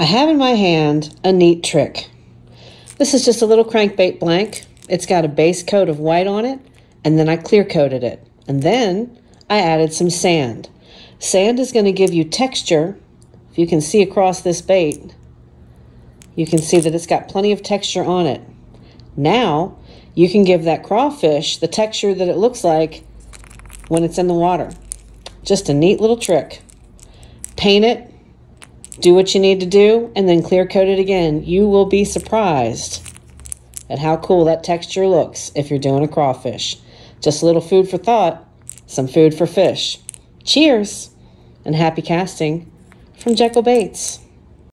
I have in my hand a neat trick. This is just a little crankbait blank. It's got a base coat of white on it, and then I clear coated it. And then I added some sand. Sand is going to give you texture. If you can see across this bait, you can see that it's got plenty of texture on it. Now, you can give that crawfish the texture that it looks like when it's in the water. Just a neat little trick. Paint it, do what you need to do, and then clear coat it again. You will be surprised at how cool that texture looks if you're doing a crawfish. Just a little food for thought, some food for fish. Cheers, and happy casting from Jekyll Baits.